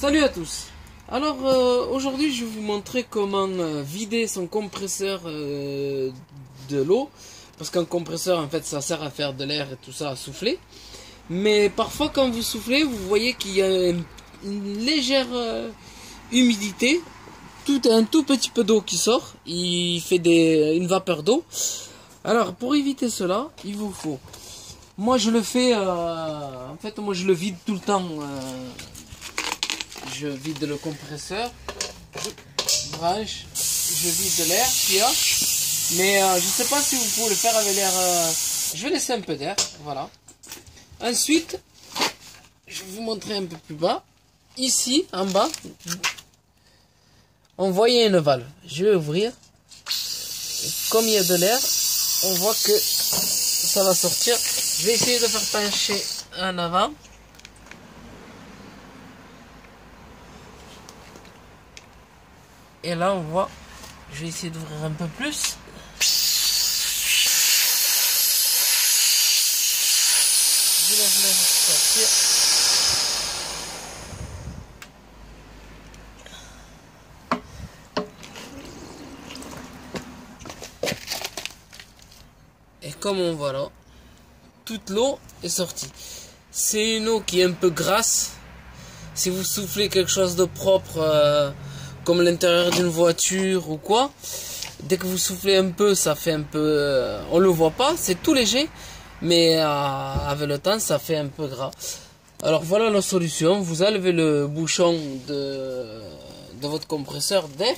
Salut à tous. Alors euh, aujourd'hui je vais vous montrer comment euh, vider son compresseur euh, de l'eau. Parce qu'un compresseur en fait ça sert à faire de l'air et tout ça à souffler. Mais parfois quand vous soufflez vous voyez qu'il y a une, légère humidité. Tout un tout petit peu d'eau qui sort. Il fait des, une vapeur d'eau. Alors pour éviter cela il vous faut... Moi je le fais... en fait moi je le vide tout le temps. Je vide le compresseur, je branche, je vide l'air qu'il. Mais euh, je ne sais pas si vous pouvez le faire avec l'air. euh, Je vais laisser un peu d'air, voilà. Ensuite, je vais vous montrer un peu plus bas. Ici, en bas, on voyait une valve. Je vais ouvrir. Comme il y a de l'air, on voit que ça va sortir. Je vais essayer de faire pencher en avant. Et là, on voit, je vais essayer d'ouvrir un peu plus. Et comme on voit là, toute l'eau est sortie. C'est une eau qui est un peu grasse. Si vous soufflez quelque chose de propre, euh, comme l'intérieur d'une voiture ou quoi, dès que vous soufflez un peu, ça fait un peu, euh, on le voit pas, c'est tout léger, mais euh, avec le temps, ça fait un peu gras. Alors voilà la solution. Vous enlevez le bouchon de, de votre compresseur d'air.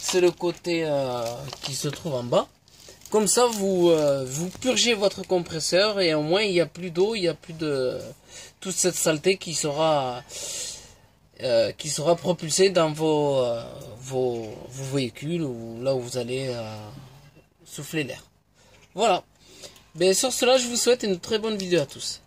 C'est le côté euh, qui se trouve en bas. Comme ça, vous, vous purgez votre compresseur et au moins il n'y a plus d'eau, il n'y a plus de toute cette saleté qui sera euh, qui sera propulsée dans vos, euh, vos, vos véhicules ou là où vous allez euh, souffler l'air. Voilà. Mais sur cela, je vous souhaite une très bonne vidéo à tous.